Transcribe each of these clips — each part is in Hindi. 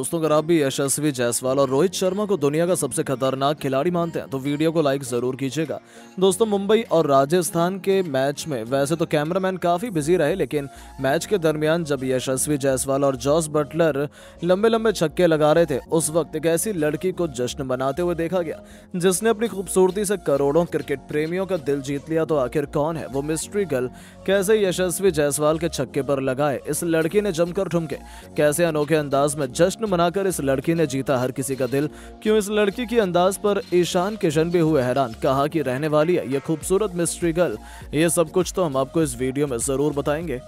दोस्तों, अगर आप भी यशस्वी, जायसवाल और रोहित शर्मा को दुनिया का सबसे खतरनाक खिलाड़ी मानते हैं तो वीडियो को लाइक ज़रूर कीजिएगा। दोस्तों, मुंबई और राजस्थान के मैच में वैसे तो कैमरामैन काफ़ी बिज़ी रहे, लेकिन मैच के दरमियान जब यशस्वी, जायसवाल और जॉस बटलर लंबे लंबे छक्के लगा रहे थे, उस वक्त एक ऐसी लड़की को जश्न मनाते हुए देखा गया, जिसने अपनी खूबसूरती से करोड़ों क्रिकेट प्रेमियों का दिल जीत लिया तो आखिर कौन है? वो मिस्ट्री गर्ल कैसे यशस्वी, जायसवाल के छक्के पर लगाए? इस लड़की ने जमकर ठुमके, कैसे अनोखे अंदाज में जश्न मनाकर इस लड़की ने जीता हर किसी का दिल। क्यों इस लड़की के अंदाज पर ईशान किशन भी हुए हैरान? कहा कि रहने वाली है, ये खूबसूरत मिस्ट्री गर्ल। ये सब कुछ तो हम आपको इस वीडियो में ज़रूर बताएँगे।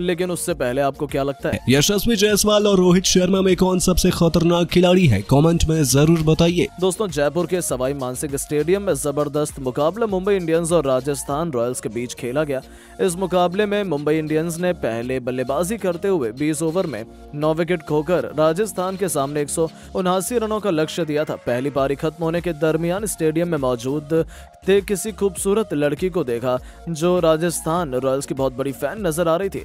लेकिन उससे पहले आपको क्या लगता है? यशस्वी जायसवाल और रोहित शर्मा में कौन सबसे खतरनाक खिलाड़ी है? कमेंट में ज़रूर बताइए। दोस्तों जयपुर के सवाई मानसिंह स्टेडियम में ज़बरदस्त मुकाबला मुंबई इंडियंस और राजस्थान रॉयल्स के बीच खेला गया। इस मुकाबले में मुंबई इंडियंस ने पहले बल्लेबाजी करते हुए 20 ओवर में नौ विकेट खोकर राजस्थान के सामने एक सौ उनासी रनों का लक्ष्य दिया था। पहली पारी खत्म होने के दरमियान स्टेडियम में मौजूद थे किसी खूबसूरत लड़की को देखा जो राजस्थान रॉयल्स की बहुत बड़ी फ़ैन नज़र आ रही थी।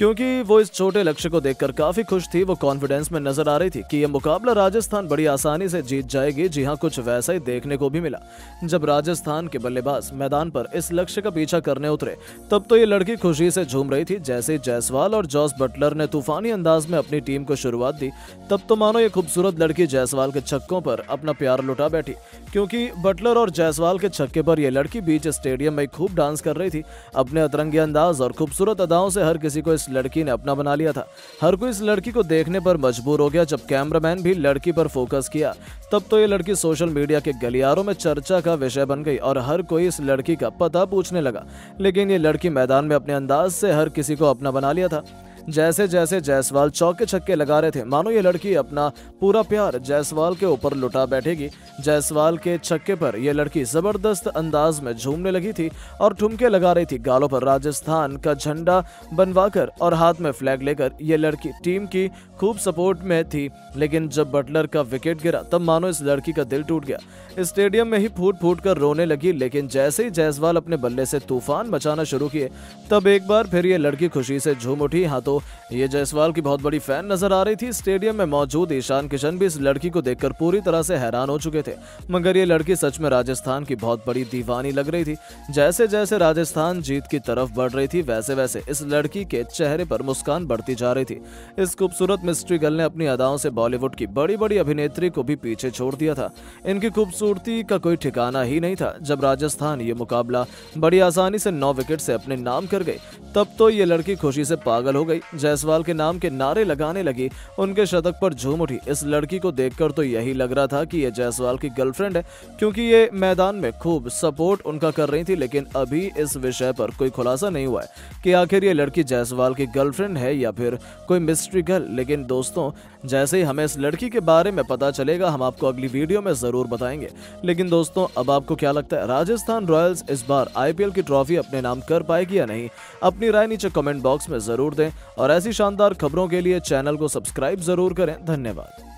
क्योंकि वो इस छोटे लक्ष्य को देखकर काफ़ी खुश थी, वो कॉन्फिडेंस में नज़र आ रही थी कि यह मुकाबला राजस्थान बड़ी आसानी से जीत जाएगी। जी हाँ कुछ वैसा ही देखने को भी मिला। जब राजस्थान के बल्लेबाज मैदान पर इस लक्ष्य का पीछा करने उतरे, तब तो ये लड़की खुशी से झूम रही थी। जैसे जायसवाल और जॉस बटलर ने तूफानी अंदाज में अपनी टीम को शुरुआत दी, तब तो मानो ये खूबसूरत लड़की जायसवाल के छक्कों पर अपना प्यार लुटा बैठी। क्योंकि बटलर और जायसवाल के छक्के पर यह लड़की बीच स्टेडियम में खूब डांस कर रही थी। अपने अतरंगी अंदाज और खूबसूरत अदाओं से हर किसी को इस लड़की ने अपना बना लिया था। हर कोई इस लड़की को देखने पर मजबूर हो गया। जब कैमरामैन भी लड़की पर फोकस किया, तब तो ये लड़की सोशल मीडिया के गलियारों में चर्चा का विषय बन गई और हर कोई इस लड़की का पता पूछने लगा। लेकिन ये लड़की मैदान में अपने अंदाज से हर किसी को अपना बना लिया था। जैसे जैसे जायसवाल चौके छक्के लगा रहे थे, मानो ये लड़की अपना पूरा प्यार जायसवाल के ऊपर लुटा बैठेगी। जायसवाल के छक्के पर यह लड़की ज़बरदस्त अंदाज में झूमने लगी थी और ठुमके लगा रही थी गालों पर। राजस्थान का झंडा बनवाकर और हाथ में फ्लैग लेकर यह लड़की टीम की खूब सपोर्ट में थी। लेकिन जब बटलर का विकेट गिरा, तब मानो इस लड़की का दिल टूट गया। स्टेडियम में ही फूट फूट कर रोने लगी, लेकिन जैसे ही जायसवाल अपने बल्ले से तूफ़ान मचाना शुरू किए, तब एक बार फिर यह लड़की खुशी से झूम उठी हाँ तो ये जायसवाल की बहुत बड़ी फ़ैन नज़र आ रही थी। स्टेडियम में मौजूद ईशान किशन भी इस लड़की को देखकर पूरी तरह से हैरान हो चुके थे। मगर ये लड़की सच में राजस्थान की बहुत बड़ी दीवानी लग रही थी। जैसे जैसे राजस्थान जीत की तरफ़ बढ़ रही थी वैसे वैसे इस लड़की के चेहरे पर मुस्कान बढ़ती जा रही थी। इस खूबसूरत मिस्ट्री गर्ल ने अपनी अदाओं से बॉलीवुड की बड़ी बड़ी अभिनेत्री को भी पीछे छोड़ दिया था। इनकी खूबसूरती का कोई ठिकाना ही नहीं था। जब राजस्थान ये मुकाबला बड़ी आसानी से नौ विकेट से अपने नाम कर गई, तब तो ये लड़की खुशी से पागल हो गई। जायसवाल के नाम के नारे लगाने लगी। उनके शतक पर झूम उठी। इस लड़की को देखकर तो यही लग रहा था कि ये जायसवाल की गर्लफ्रेंड है, क्योंकि ये मैदान में खूब सपोर्ट उनका कर रही थी, लेकिन अभी इस विषय पर कोई खुलासा नहीं हुआ है कि आखिर ये लड़की जायसवाल की गर्लफ्रेंड है या फिर कोई मिस्ट्री गर्ल लेकिन दोस्तों, जैसे ही हमें इस लड़की के बारे में पता चलेगा, हम आपको अगली वीडियो में ज़रूर बताएँगे। लेकिन दोस्तों, अब आपको क्या लगता है, राजस्थान रॉयल्स इस बार आईपीएल की ट्रॉफी अपने नाम कर पाएगी या नहीं? अपनी राय नीचे कमेंट बॉक्स में ज़रूर दें। और ऐसी शानदार खबरों के लिए चैनल को सब्सक्राइब ज़रूर करें। धन्यवाद।